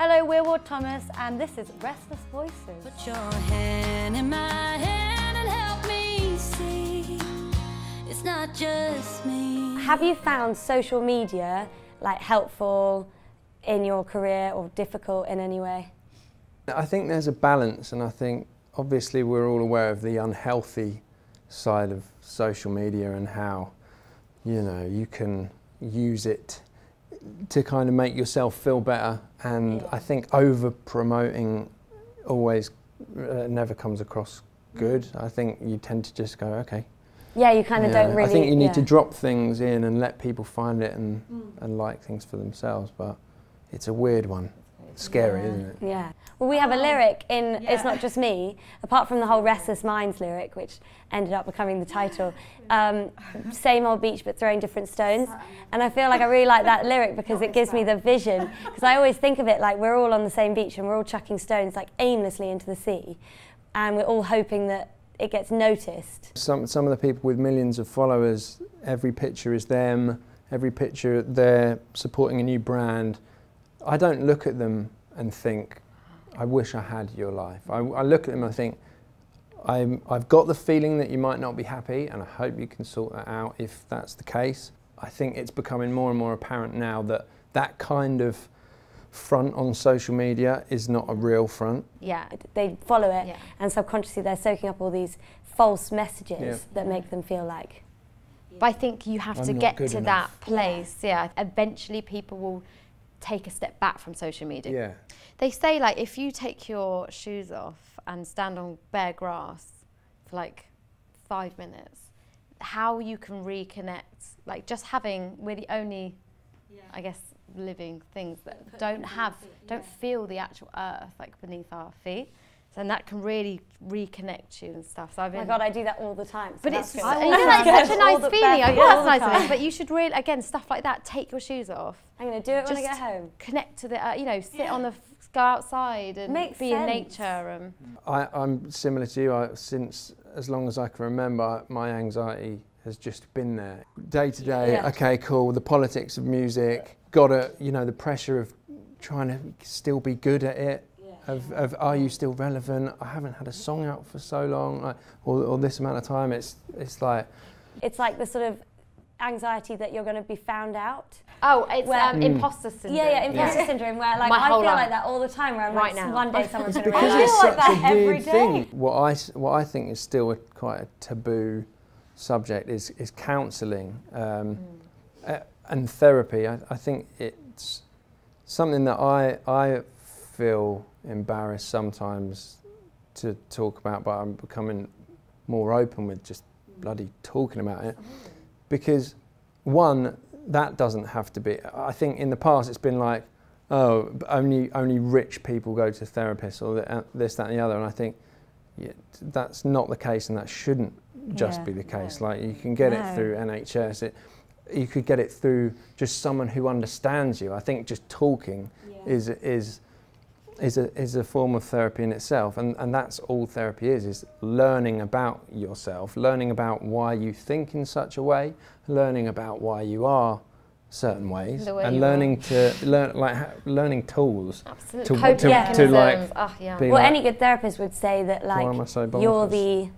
Hello, we're Ward Thomas, and this is Restless Voices. Put your hand in my hand and help me see it's not just me. Have you found social media like helpful in your career or difficult in any way? I think there's a balance, and I think obviously we're all aware of the unhealthy side of social media and how you know you can use it to kind of make yourself feel better. And I think over promoting always uh, never comes across good. I think you tend to just go, okay. Yeah, you kind of Yeah, don't really. I think you need yeah. to drop things in and let people find it and, Mm. and like things for themselves. But it's a weird one. Scary, isn't it? Yeah. Well, we have a lyric in It's Not Just Me, apart from the whole Restless Minds lyric, which ended up becoming the title. Um, same old beach, but throwing different stones. And I feel like I really like that lyric because it gives me the vision. Because I always think of it like we're all on the same beach and we're all chucking stones like aimlessly into the sea. And we're all hoping that it gets noticed. Some, some of the people with millions of followers, every picture is them, every picture they're supporting a new brand. I don't look at them and think, I wish I had your life. I, I look at them and I think, I'm, I've got the feeling that you might not be happy, and I hope you can sort that out if that's the case. I think it's becoming more and more apparent now that that kind of front on social media is not a real front. Yeah, they follow it, Yeah. and subconsciously they're soaking up all these false messages Yeah. that make them feel like. But I think you have I'm to get to enough. that place. Yeah. Eventually, people will take a step back from social media. Yeah. They say like if you take your shoes off and stand on bare grass for like five minutes, how you can reconnect. Like just having we're the only, I guess, living things that don't have don't feel the actual earth like beneath our feet. So and that can really reconnect you and stuff. So I've Oh my god, I do that all the time. so But it's, good. you know, that's such a nice feeling. I feet know that's nice of it. But you should really, again, stuff like that. Take your shoes off. I'm going to do it when I Just get home. Connect to the, uh, you know, sit on the, go outside and Makes be in nature. And I, I'm similar to you. I, since as long as I can remember, my anxiety has just been there. Day to day, Yeah. okay, cool. The politics of music, got to, you know, the pressure of trying to still be good at it. Of, of are you still relevant? I haven't had a song out for so long, like, or, or this amount of time. It's it's like It's like the sort of anxiety that you're going to be found out. oh, it's Well- um, Mm. imposter syndrome. Yeah, yeah, imposter syndrome, where like My I feel whole like that all the time, where I'm Right like, now. one day someone's going to because I it's feel like such that a every weird day. thing. What I s- what I think is still a, quite a taboo subject is is counselling um, uh, and therapy. I, I think it's something that I I feel embarrassed sometimes to talk about, but I'm becoming more open with just bloody talking about it because one that doesn't have to be. I think in the past it's been like oh, only only rich people go to therapists or this, that, and the other. And I think yeah, that's not the case, and that shouldn't just Yeah. be the case. Like you can get No. it through NHS. It, you could get it through just someone who understands you. I think just talking is is is a, is a form of therapy in itself, and, and that's all therapy is: is learning about yourself, learning about why you think in such a way, learning about why you are certain ways, way and you learning to learn like ha- learning tools. Absolutely. To- Coping to- mechanisms. to, like, oh, yeah. Well, like- any good therapist would say that like so you're the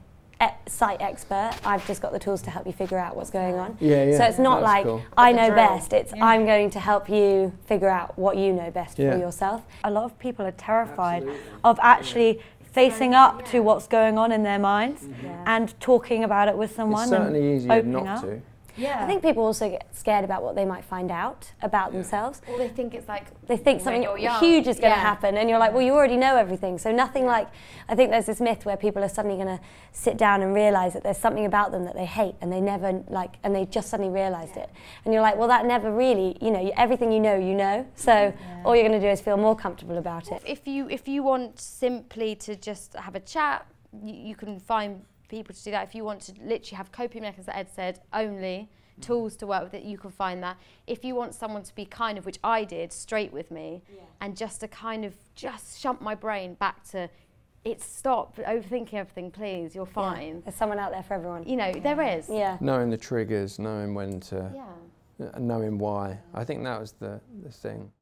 site expert. I've just got the tools to help you figure out what's going on. Yeah, yeah. So it's not that's like cool. I know drill. best. It's I'm going to help you figure out what you know best Yeah. for yourself. a lot of people are terrified of actually facing up to what's going on in their minds and talking about it with someone. It's and certainly easier opening not up. to. Yeah. I think people also get scared about what they might find out about themselves. Or they think it's like They think something huge is going to Yeah. happen, and you're like, well, you already know everything. So nothing like, I think there's this myth where people are suddenly going to sit down and realize that there's something about them that they hate, and they never like, and they just suddenly realized it. And you're like, well, that never really, you know, everything you know, you know. So all you're going to do is feel more comfortable about it. if you if you want simply to just have a chat, you, you can find people to do that. If you want to literally have coping mechanisms, that Ed said, only tools to work with it, you can find that. If you want someone to be kind of, which I did, straight with me, and just to kind of just shunt my brain back to, it's stop overthinking everything, please. You're fine. There's someone out there for everyone. You know, there is. Yeah. Knowing the triggers, knowing when to, Yeah. uh, knowing why. I think that was the, the thing.